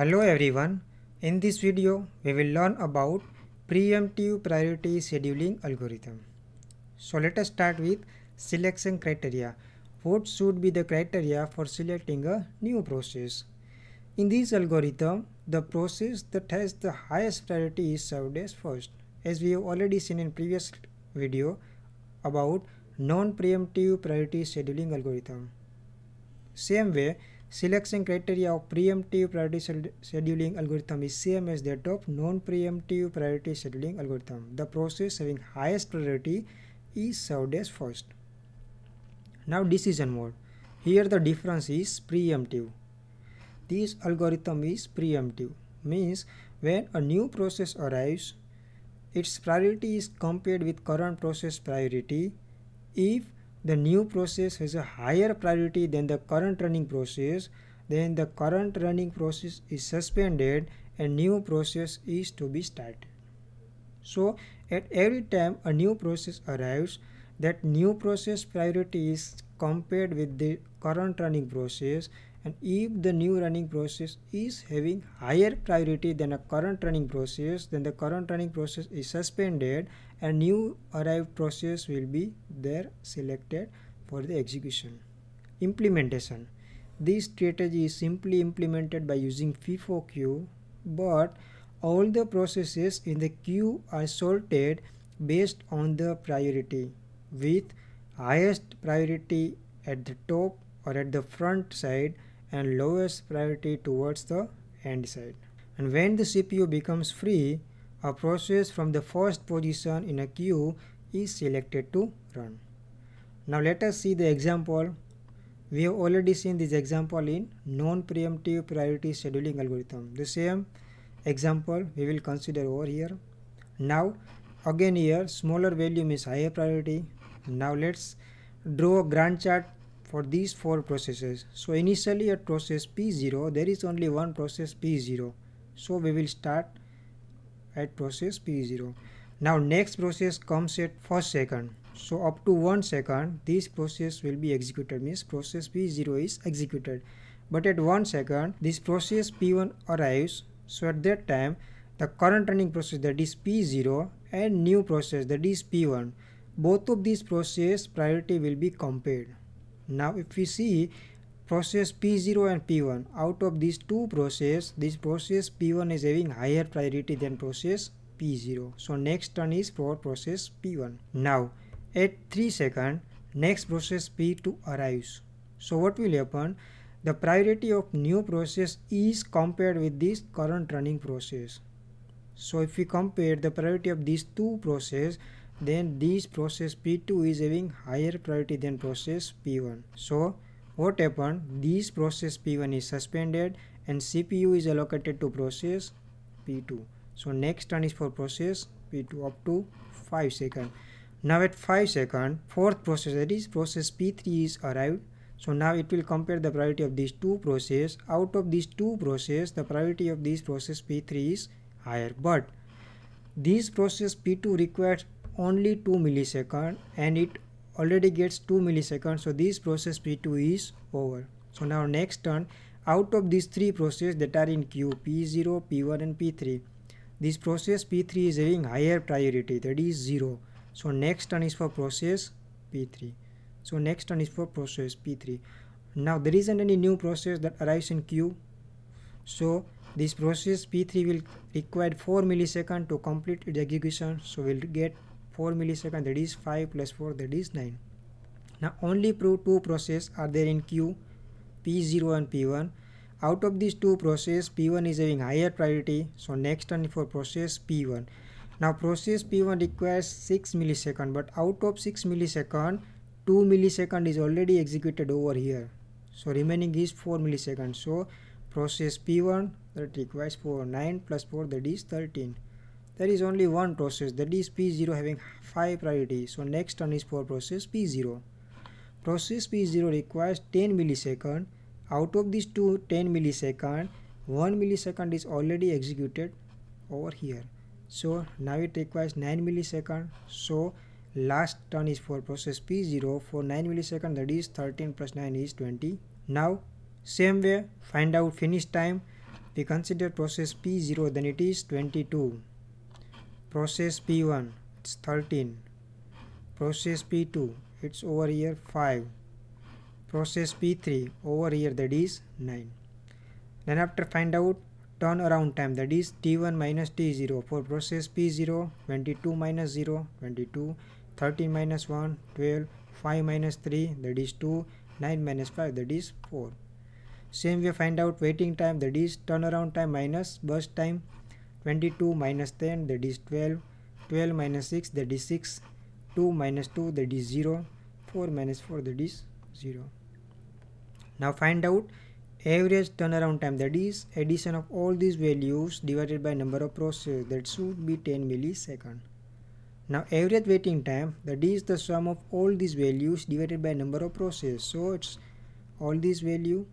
Hello everyone. In this video, we will learn about preemptive priority scheduling algorithm. So let us start with selection criteria. What should be the criteria for selecting a new process? In this algorithm, the process that has the highest priority is served as first. As we have already seen in previous video about non-preemptive priority scheduling algorithm. Same way, selection criteria of preemptive priority scheduling algorithm is same as that of non-preemptive priority scheduling algorithm. The process having highest priority is served as first. Now decision mode. Here the difference is preemptive. This algorithm is preemptive means when a new process arrives its priority is compared with current process priority if the new process has a higher priority than the current running process. Then the current running process is suspended and new process is to be started. So at every time a new process arrives that new process priority is compared with the current running process and if the new running process is having higher priority than a current running process then the current running process is suspended and new arrived process will be there selected for the execution. Implementation. This strategy is simply implemented by using FIFO queue but all the processes in the queue are sorted based on the priority with highest priority at the top or at the front side and lowest priority towards the end side. And when the CPU becomes free, a process from the first position in a queue is selected to run. Now let us see the example. We have already seen this example in non-preemptive priority scheduling algorithm. The same example we will consider over here. Now again here smaller value means higher priority. Now let's draw a Gantt chart for these four processes. So initially at process P0 there is only one process P0. So we will start at process P0. Now next process comes at first second. So up to one second this process will be executed means process P0 is executed. But at one second this process P1 arrives. So at that time the current running process that is P0 and new process that is P1 both of these process priority will be compared now if we see process P0 and P1 out of these two process this process P1 is having higher priority than process P0 so next turn is for process P1 now at 3 second next process P2 arrives. So what will happen? The priority of new process is compared with this current running process. So if we compare the priority of these two process then this process P2 is having higher priority than process P1. So what happened? This process P1 is suspended and CPU is allocated to process P2. So next turn is for process P2 up to 5 second. Now at 5 second, fourth process that is process P3 is arrived. So now it will compare the priority of these two process. Out of these two process, the priority of this process P3 is higher. But this process P2 requires only 2 millisecond and it already gets 2 milliseconds so this process p2 is over. So now next turn out of these three processes that are in queue p0 p1 and p3 this process p3 is having higher priority that is 0 so next turn is for process p3 so next turn is for process p3 now there isn't any new process that arrives in queue so this process p3 will require 4 milliseconds to complete its execution. So we'll get 4 millisecond that is 5 plus 4 that is 9 now only two process are there in queue p0 and p1 out of these two process p1 is having higher priority. So next turn for process p1 now process p1 requires 6 millisecond but out of 6 millisecond 2 millisecond is already executed over here. So remaining is 4 milliseconds so process p1 that requires 4 9 plus 4 that is 13 there is only one process that is P0 having 5 priority so next turn is for process P0 process P0 requires 10 millisecond. Out of these two 10 millisecond 1 millisecond is already executed over here. So now it requires 9 millisecond. So last turn is for process P0 for 9 millisecond that is 13 plus 9 is 20 now same way find out finish time. We consider process P0 then it is 22 process P1 it's 13 process P2 it's over here 5 process P3 over here that is 9 then after find out turnaround time that is T1 minus T0 for process P0 22 minus 0 22 13 minus 1 12 5 minus 3 that is 2 9 minus 5 that is 4 same way find out waiting time that is turnaround time minus burst time 22 minus 10 that is 12 12 minus 6 that is 6 2 minus 2 that is 0 4 minus 4 that is 0 now find out average turnaround time that is addition of all these values divided by number of processes that should be 10 millisecond. Now average waiting time that is the sum of all these values divided by number of processes so it's all these value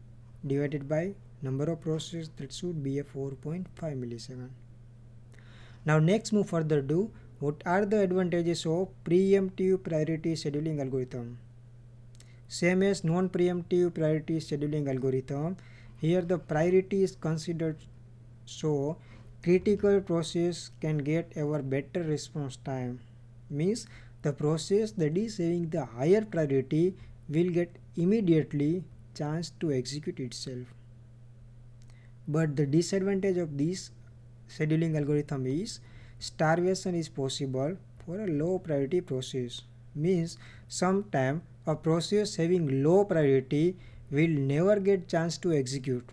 divided by number of processes that should be a 4.5 millisecond. Now next move further do what are the advantages of preemptive priority scheduling algorithm? Same as non-preemptive priority scheduling algorithm, here the priority is considered so critical process can get our better response time. Means the process that is having the higher priority will get immediately chance to execute itself. But the disadvantage of this scheduling algorithm is starvation is possible for a low priority process. Means sometime a process having low priority will never get chance to execute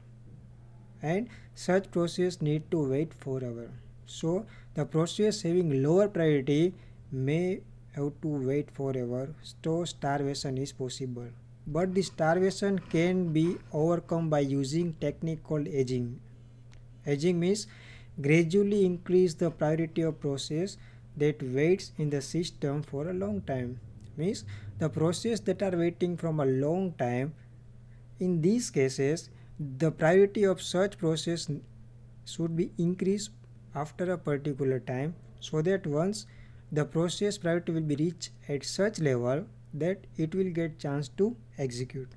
and such process need to wait forever. So the process having lower priority may have to wait forever so starvation is possible but the starvation can be overcome by using technique called aging. Aging means gradually increase the priority of process that waits in the system for a long time. Means the process that are waiting from a long time, in these cases, the priority of such process should be increased after a particular time so that once the process priority will be reached at such level that it will get chance to execute.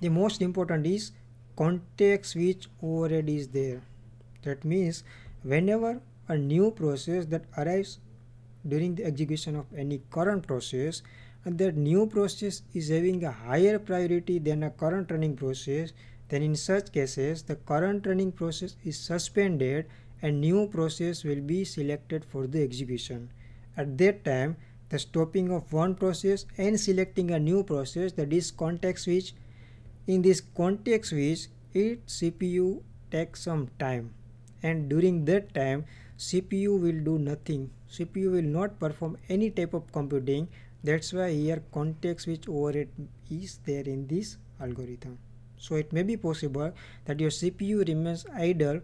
The most important is context switch overhead is there. That means whenever a new process that arrives during the execution of any current process and that new process is having a higher priority than a current running process then in such cases the current running process is suspended and new process will be selected for the execution. At that time the stopping of one process and selecting a new process that is context switch. In this context switch, its CPU takes some time and during that time CPU will do nothing. CPU will not perform any type of computing. That's why here context switch overhead is there in this algorithm. So it may be possible that your CPU remains idle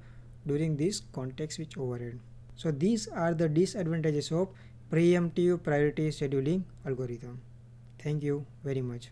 during this context switch overhead. So these are the disadvantages of preemptive priority scheduling algorithm. Thank you very much.